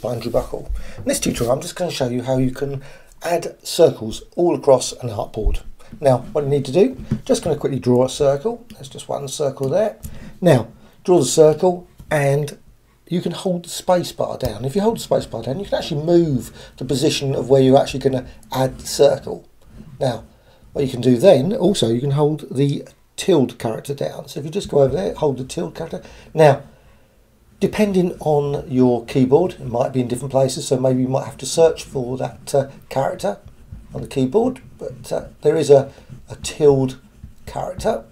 by Andrew Buckle. In this tutorial I'm just going to show you how you can add circles all across an artboard. Now what you need to do, just going to quickly draw a circle, there's just one circle there. Now draw the circle and you can hold the space bar down. If you hold the space bar down you can actually move the position of where you're actually going to add the circle. Now what you can do then, also you can hold the tilde character down. So if you just go over there, hold the tilde character. Now depending on your keyboard, it might be in different places, so maybe you might have to search for that uh, character on the keyboard, but uh, there is a, a tilde character.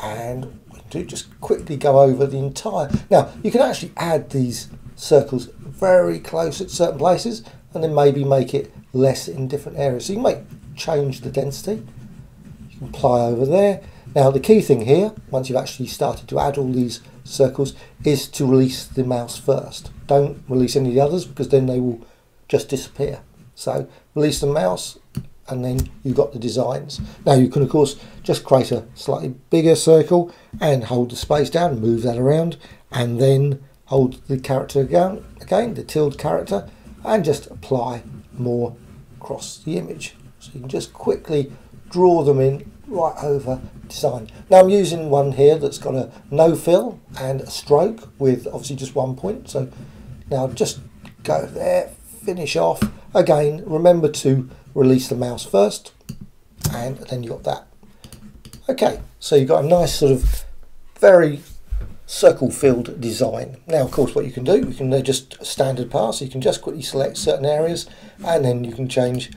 And do just quickly go over the entire. Now, you can actually add these circles very close at certain places and then maybe make it less in different areas. So you might change the density. You can apply over there. Now, the key thing here, once you've actually started to add all these circles is to release the mouse first. Don't release any of the others because then they will just disappear. So release the mouse and then you've got the designs. Now you can of course just create a slightly bigger circle and hold the space down, move that around and then hold the character again, again the tilde character and just apply more across the image. So you can just quickly draw them in right over design. Now I'm using one here that's got a no fill and a stroke with obviously just one point. So now just go there, finish off. Again, remember to release the mouse first and then you got that. Okay, so you've got a nice sort of very circle filled design. Now of course what you can do, you can just standard paths, you can just quickly select certain areas and then you can change,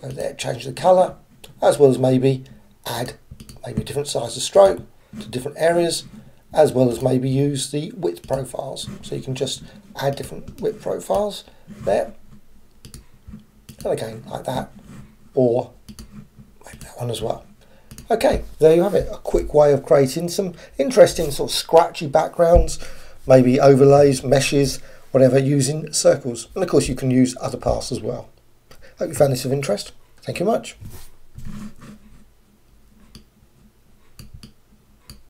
go there, change the colour as well as maybe add maybe different size of stroke to different areas as well as maybe use the width profiles. So you can just add different width profiles there. And again like that. Or like that one as well. Okay there you have it. A quick way of creating some interesting sort of scratchy backgrounds maybe overlays meshes whatever using circles. And of course you can use other paths as well. Hope you found this of interest. Thank you much